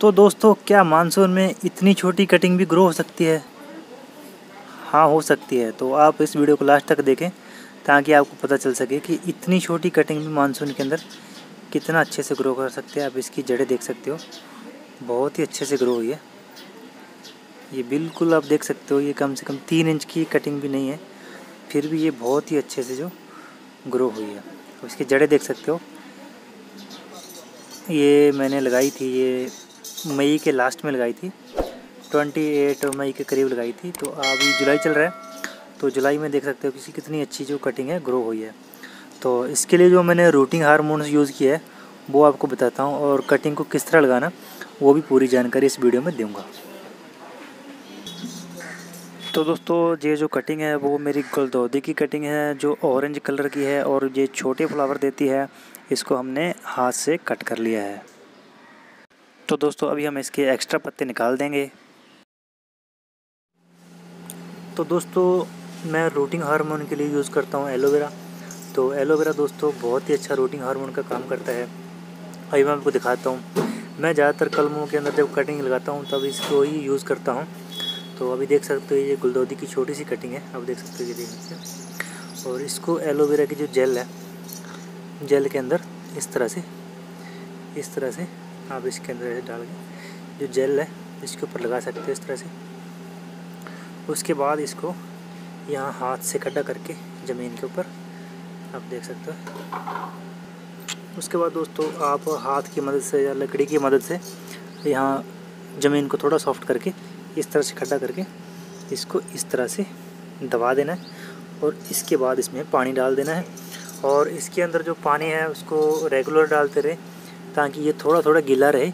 तो दोस्तों, क्या मानसून में इतनी छोटी कटिंग भी ग्रो हो सकती है? हाँ हो सकती है। तो आप इस वीडियो को लास्ट तक देखें, ताकि आपको पता चल सके कि इतनी छोटी कटिंग भी मानसून के अंदर कितना अच्छे से ग्रो कर सकते हैं। आप इसकी जड़ें देख सकते हो। बहुत ही अच्छे से ग्रो हुई है। ये बिल्कुल आप देख सकते हो, ये कम से कम तीन इंच की कटिंग भी नहीं है। फिर भी ये बहुत ही अच्छे से जो ग्रो हुई है। इसकी जड़ें देख सकते हो। ये मैंने लगाई थी, ये मई के लास्ट में लगाई थी। ट्वेंटी एट मई के करीब लगाई थी। तो अभी जुलाई चल रहा है। तो जुलाई में देख सकते हो किसी कितनी अच्छी जो कटिंग है ग्रो हुई है। तो इसके लिए जो मैंने रूटिंग हारमोन्स यूज़ किया है, वो आपको बताता हूँ और कटिंग को किस तरह लगाना, वो भी पूरी जानकारी इस वीडियो में दूँगा। तो दोस्तों, ये जो कटिंग है, वो मेरी गुलदौदी की कटिंग है, जो ऑरेंज कलर की है और ये छोटे फ्लावर देती है, इसको हमने हाथ से कट कर लिया है। तो दोस्तों, अभी हम इसके एक्स्ट्रा पत्ते निकाल देंगे। तो दोस्तों, मैं रूटिंग हार्मोन के लिए यूज़ करता हूँ एलोवेरा तो एलोवेरा दोस्तों, बहुत ही अच्छा रूटिंग हार्मोन का काम करता है। अभी मैं आपको दिखाता हूँ। मैं ज़्यादातर कलमों के अंदर जब कटिंग लगाता हूँ, तब इसको ही यूज़ करता हूँ। तो अभी देख सकते हो, ये गुलदौदी की छोटी सी कटिंग है। अब देख सकते हो, ये देख सकते और इसको एलोवेरा की जो जेल है जेल के अंदर इस तरह से, इस तरह से आप इसके अंदर डाल के जो जेल है, इसके ऊपर लगा सकते हो इस तरह से। उसके बाद इसको यहाँ हाथ से खड्डा करके ज़मीन के ऊपर आप देख सकते हो। उसके बाद दोस्तों, आप हाथ की मदद से या लकड़ी की मदद से यहाँ ज़मीन को थोड़ा सॉफ्ट करके इस तरह से खड्डा करके इसको इस तरह से दबा देना है और इसके बाद इसमें पानी डाल देना है। और इसके अंदर जो पानी है, उसको रेगुलर डालते रहे। ताकि ये थोड़ा थोड़ा गीला रहे।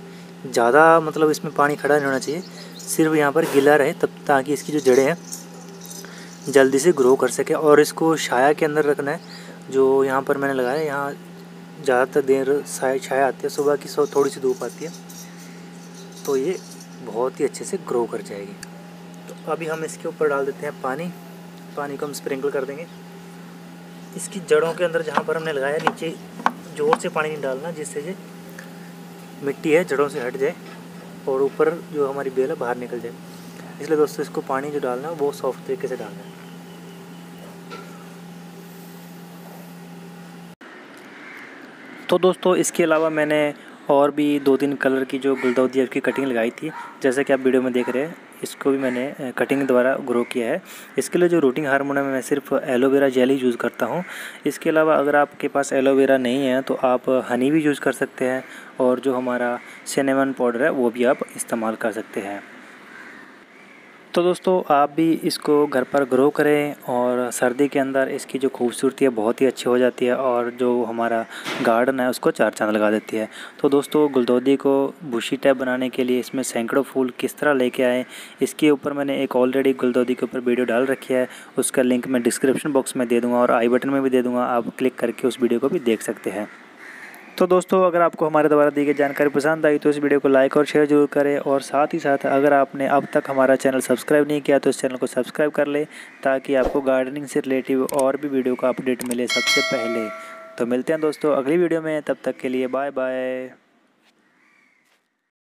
ज़्यादा मतलब इसमें पानी खड़ा नहीं होना चाहिए। सिर्फ़ यहाँ पर गीला रहे तब ताकि इसकी जो जड़ें हैं जल्दी से ग्रो कर सके। और इसको छाया के अंदर रखना है, जो यहाँ पर मैंने लगाया, यहाँ ज़्यादातर देर छाया आती है, सुबह की सो, थोड़ी सी धूप आती है तो ये बहुत ही अच्छे से ग्रो कर जाएगी। तो अभी हम इसके ऊपर डाल देते हैं पानी। पानी को हम स्प्रिंकल कर देंगे। इसकी जड़ों के अंदर जहाँ पर हमने लगाया, नीचे ज़ोर से पानी नहीं डालना, जिससे ये मिट्टी है, जड़ों से हट जाए और ऊपर जो हमारी बेल है, बाहर निकल जाए। इसलिए दोस्तों, इसको पानी जो डालना है, वो सॉफ्ट तरीके से डालना है। तो दोस्तों, इसके अलावा मैंने और भी दो तीन कलर की जो गुलदौदी की कटिंग लगाई थी, जैसे कि आप वीडियो में देख रहे हैं। इसको भी मैंने कटिंग द्वारा ग्रो किया है। इसके लिए जो रूटिंग हारमोन है, मैं सिर्फ़ एलोवेरा जेल ही यूज़ करता हूँ। इसके अलावा अगर आपके पास एलोवेरा नहीं है तो आप हनी भी यूज़ कर सकते हैं और जो हमारा सिनेमन पाउडर है, वो भी आप इस्तेमाल कर सकते हैं। तो दोस्तों, आप भी इसको घर पर ग्रो करें और सर्दी के अंदर इसकी जो खूबसूरती है, बहुत ही अच्छी हो जाती है और जो हमारा गार्डन है, उसको चार चाँद लगा देती है। तो दोस्तों, गुलदौदी को बुशी टैप बनाने के लिए इसमें सैकड़ों फूल किस तरह लेके आए, इसके ऊपर मैंने एक ऑलरेडी गुलदौदी के ऊपर वीडियो डाल रखी है। उसका लिंक मैं डिस्क्रिप्शन बॉक्स में दे दूँगा और आई बटन में भी दे दूँगा, आप क्लिक करके उस वीडियो को भी देख सकते हैं। तो दोस्तों, अगर आपको हमारे द्वारा दी गई जानकारी पसंद आई तो इस वीडियो को लाइक और शेयर ज़रूर करें और साथ ही साथ अगर आपने अब तक हमारा चैनल सब्सक्राइब नहीं किया तो इस चैनल को सब्सक्राइब कर लें ताकि आपको गार्डनिंग से रिलेटिव और भी वीडियो का अपडेट मिले सबसे पहले। तो मिलते हैं दोस्तों अगली वीडियो में, तब तक के लिए बाय बाय